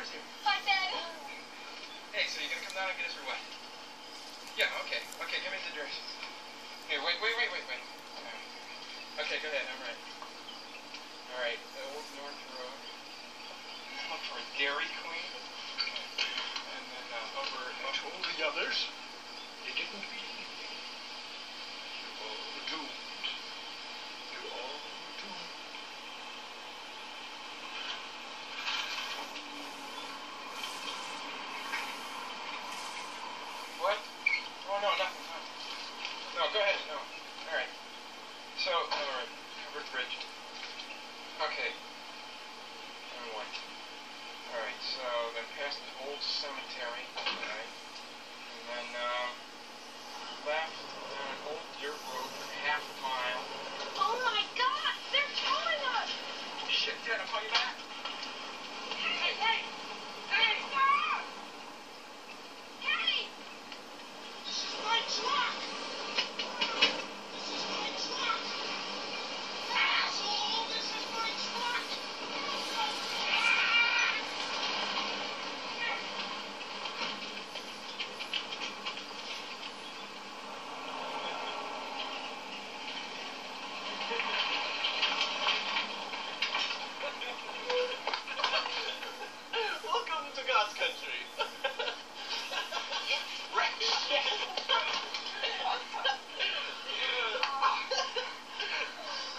dinner's here. Bye, Daddy. Hey, so you gonna come down and get us or what? Yeah, okay. Okay, give me the directions. Here, wait, wait, wait, wait, wait. Alright. Okay, go ahead, I'm ready. Alright, Old North Road. Look for a Dairy Queen. And then uh, over... I told the others it didn't believe me. You're all doomed. You're all doomed. What? Oh, no, nothing. No, go ahead, no. Alright. So, alright, covered bridge. Okay. And what? Alright, so then past the old cemetery, alright. And then, um, left down an old dirt road for half a mile. Oh my God! They're towing us! Shit, Dad, I'll call you back. Hey, wait! Hey! Stop! Hey! This is my truck! This is my truck! Asshole! This is my truck! God's country.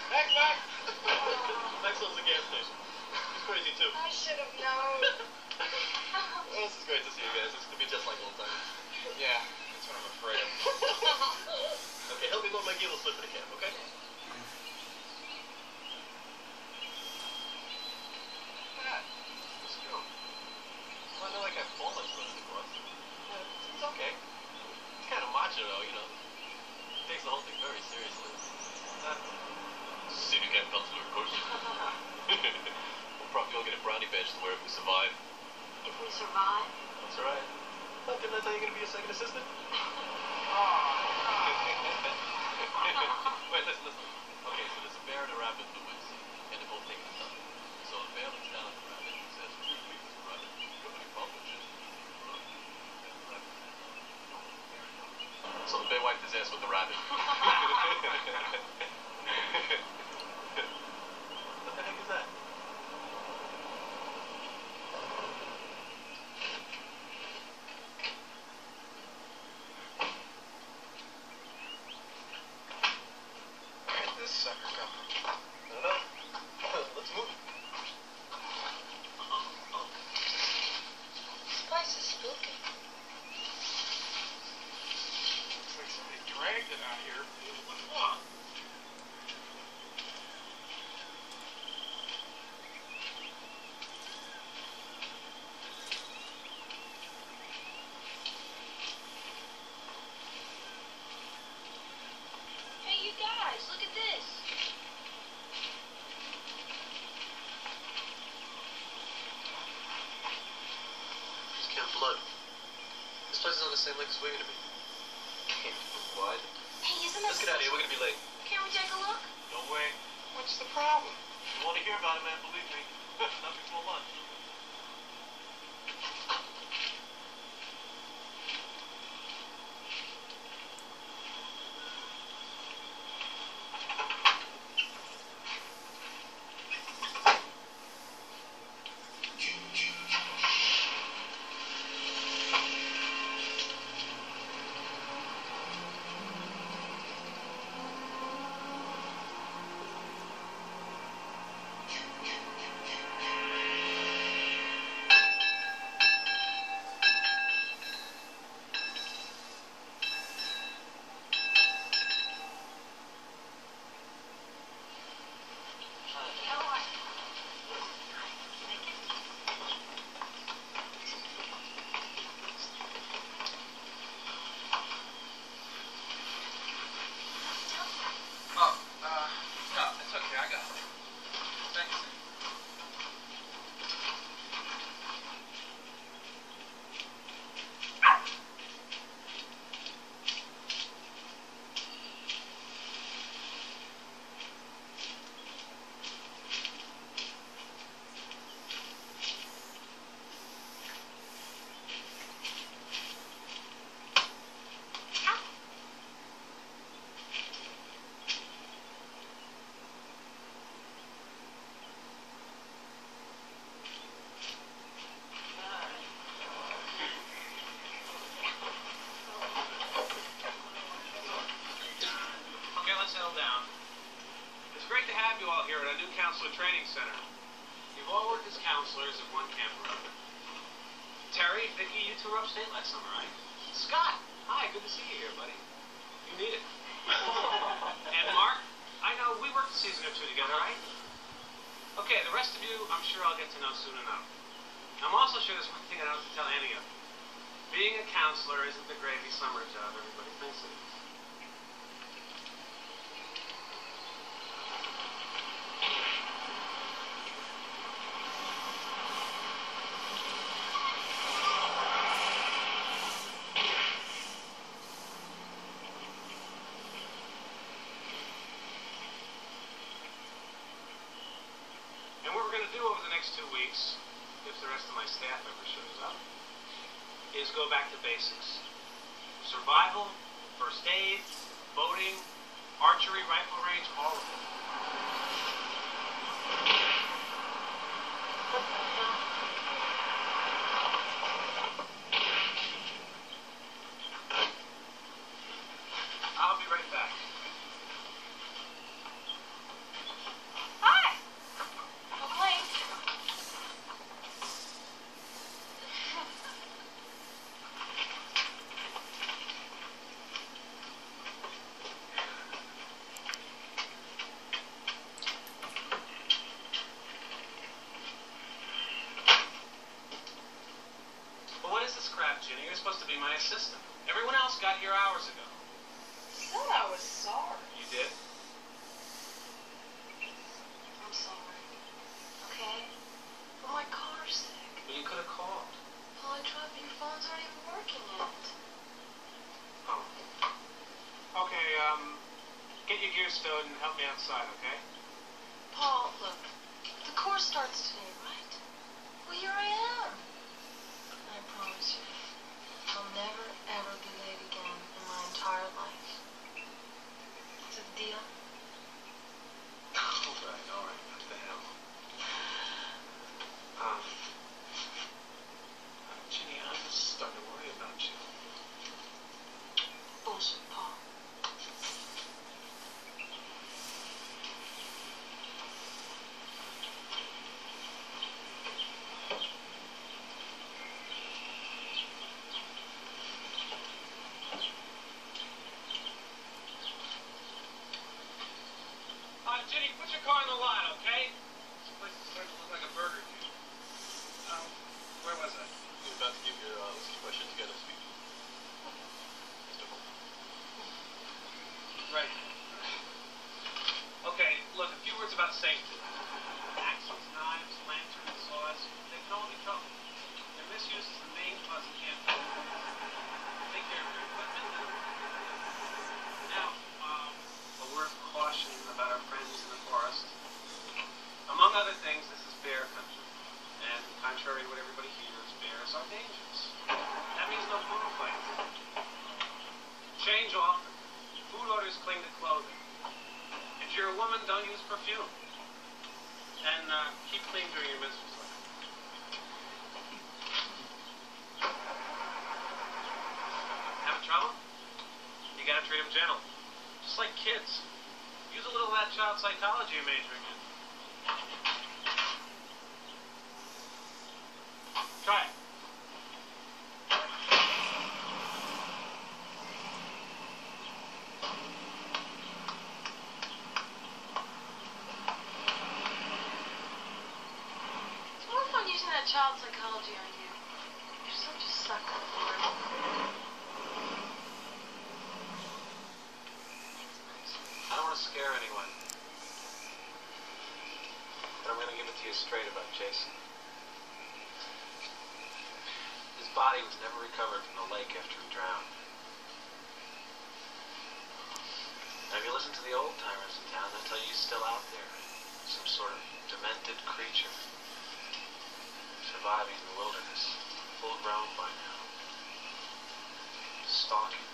Max, Max! Maxwell's a gas station. He's crazy too. I should have known. Well, this is great to see you guys. It's gonna be just like old times. Yeah, that's what I'm afraid of. Okay, help me load my gear. We'll slip in the camp, okay? Dad, let's go. Well, I know I got fall like running across. Yeah, it's, it's okay. It's kind of macho, though, you know. He takes the whole thing very seriously. Uh, see you get Butler, of course. We'll probably all get a brownie badge to wear if we survive. If we survive, That's all right. Oh, didn't I tell you you're gonna be a second assistant? Wait, listen, listen. Okay, so there's a bear and a rabbit in the woods, and they're both taking a dump. So the bear looks down at the rabbit and says, "Excuse me, Mr. Rabbit, you have any problem with this?" And the rabbit says, "No." So the bear wiped his ass with the rabbit. what the heck is that? Where'd this sucker come from? I don't know. Let's move. this place is spooky. Looks like somebody dragged it out here. What? Hey, you guys, look at this. Just count. This place is on the same lake as we're gonna be. What? Hey, isn't this Let's this get out of here. We're gonna be late. Can't we take a look? No way. What's the problem? You want to hear about it, man? Believe me. Not before lunch. You all here at our new counselor training center. You've all worked as counselors at one camp or other. Terry, Vicky, you two were upstate last summer, right? Scott, hi, good to see you here, buddy. You need it. and Mark, I know we worked a season or two together, right? Okay, the rest of you, I'm sure I'll get to know soon enough. I'm also sure there's one thing I don't have to tell any of you. Being a counselor isn't the gravy summer job everybody thinks it is. And what we're going to do over the next two weeks, if the rest of my staff ever shows up, is go back to basics. Survival, first aid, boating, archery, rifle range, all of it. I'll be right back. Hi. I'm late. Well, what is this crap, Ginny? You're supposed to be my assistant. Everyone else got here hours ago. Thought I was sorry. You did? I'm sorry. Okay? But my car's sick. Well, you could have called. Well, I tried, but your phones aren't even working yet. Oh. Okay, um, get your gear stowed and help me outside, okay? Paul, look. The course starts today, right? Well, here I am. I promise you, I'll never, ever be late again in my entire life. Is it a deal? All right, all right. What the hell? Um, uh, Ginny, I'm starting to worry about you. Bullshit, Paul. Uh, put your car in the lot, okay? This place is starting to look like a Burger King. Um, where was I? You're about to give your uh, list of questions you got to speak. Mr. Holmes. Right. Okay, look, a few words about safety. Axes, knives, lanterns, saws, they can all be trouble. Their misuse is the main cause of cancer. Take care of your equipment. Now, um, a word of caution about our friends in the forest. Among other things, this is bear country. And contrary to what everybody hears, bears are dangerous. That means no food fights. Change often. Food odors cling to clothing. If you're a woman, don't use perfume. And uh, keep clean during your menstrual cycle. Having trouble? You gotta treat them gentle. Just like kids. Use a little of that child psychology you're majoring in. Try it. More fun using that child psychology on you. You're such a sucker for it. Thanks much. I don't want to scare anyone. To you straight about Jason. His body was never recovered from the lake after he drowned. Now, if you listen to the old timers in town, they'll tell you he's still out there. Some sort of demented creature. Surviving in the wilderness. Full grown by now. Stalking.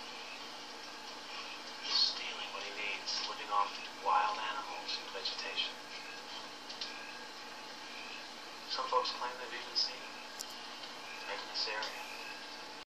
Stealing what he needs. Living off wild animals and vegetation. Some folks claim they've even seen. Right in this area.